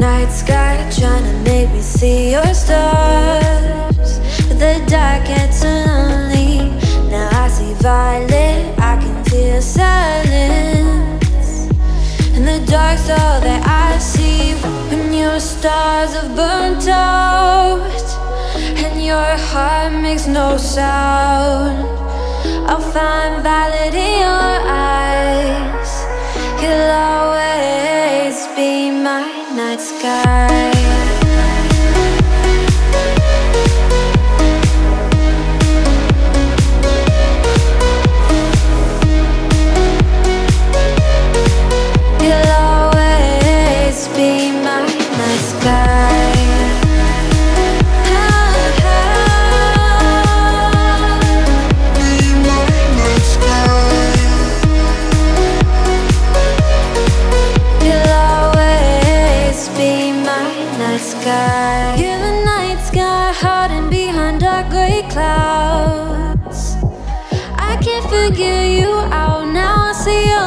Night sky trying to make me see your stars. The dark gets so lonely. Now I see violet, I can feel silence. And the dark's all that I see when your stars have burnt out. And your heart makes no sound. I'll find violet in your eyes. You'll always sky. Dark gray clouds. I can't figure you out now. I see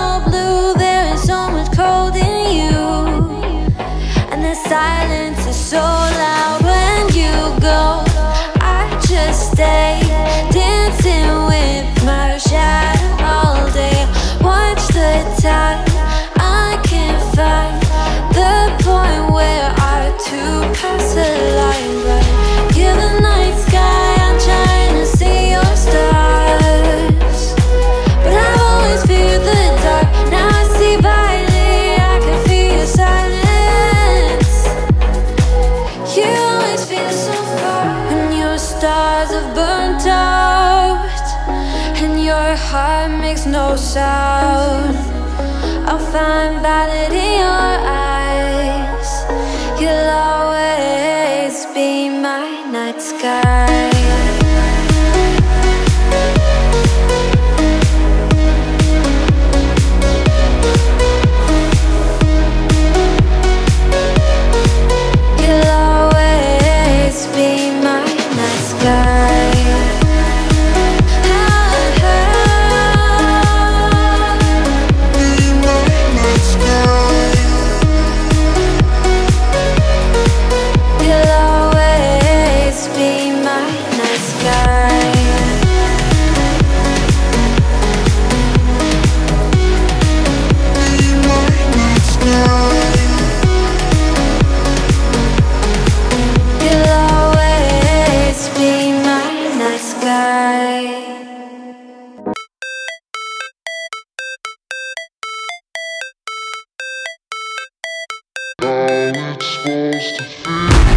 heart makes no sound. I'll find violet in your eyes. You'll always be my night sky. Supposed to feel